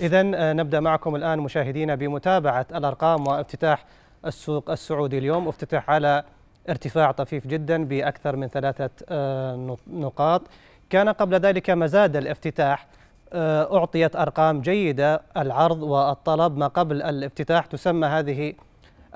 إذا نبدأ معكم الآن مشاهدينا بمتابعة الأرقام وافتتاح السوق السعودي اليوم افتتح على ارتفاع طفيف جدا بأكثر من ثلاثة نقاط. كان قبل ذلك مزاد الافتتاح أعطيت أرقام جيدة العرض والطلب ما قبل الافتتاح تسمى هذه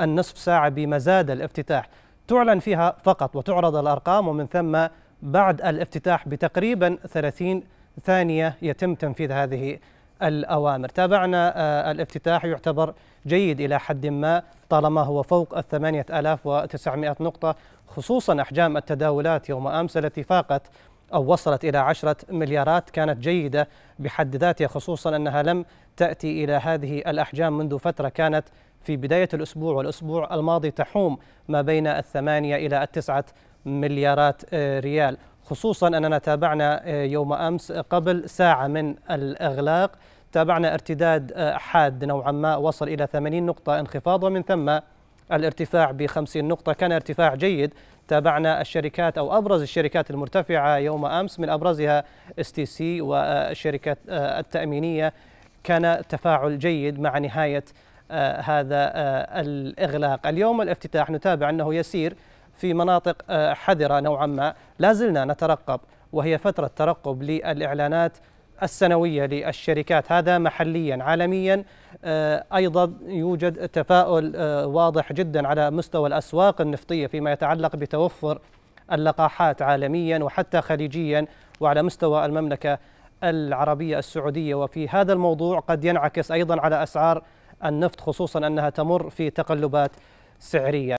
النصف ساعة بمزاد الافتتاح. تعلن فيها فقط وتعرض الأرقام ومن ثم بعد الافتتاح بتقريبا 30 ثانية يتم تنفيذ هذه الأوامر. تابعنا آه، الافتتاح يعتبر جيد إلى حد ما طالما هو فوق الثمانية آلاف وتسعمائة نقطة خصوصا أحجام التداولات يوم أمس التي فاقت أو وصلت إلى عشرة مليارات كانت جيدة بحد ذاتها خصوصا أنها لم تأتي إلى هذه الأحجام منذ فترة كانت في بداية الأسبوع والأسبوع الماضي تحوم ما بين الثمانية إلى التسعة مليارات آه، ريال. خصوصا أننا تابعنا آه، يوم أمس قبل ساعة من الإغلاق. تابعنا ارتداد آه، حاد نوعا ما وصل إلى 80 نقطة انخفاض ومن ثم الارتفاع ب 50 نقطة. كان ارتفاع جيد. تابعنا الشركات أو أبرز الشركات المرتفعة يوم أمس من أبرزها STC والشركات التأمينية. كان تفاعل جيد مع نهاية هذا الإغلاق. اليوم الافتتاح نتابع أنه يسير في مناطق آه، حذرة نوعا ما. لا زلنا نترقب وهي فترة ترقب للإعلانات السنوية للشركات. هذا محليا عالميا آه، أيضا يوجد تفاؤل آه، واضح جدا على مستوى الأسواق النفطية فيما يتعلق بتوفر اللقاحات عالميا وحتى خليجيا وعلى مستوى المملكة العربية السعودية. وفي هذا الموضوع قد ينعكس أيضا على أسعار النفط خصوصا أنها تمر في تقلبات سعرية.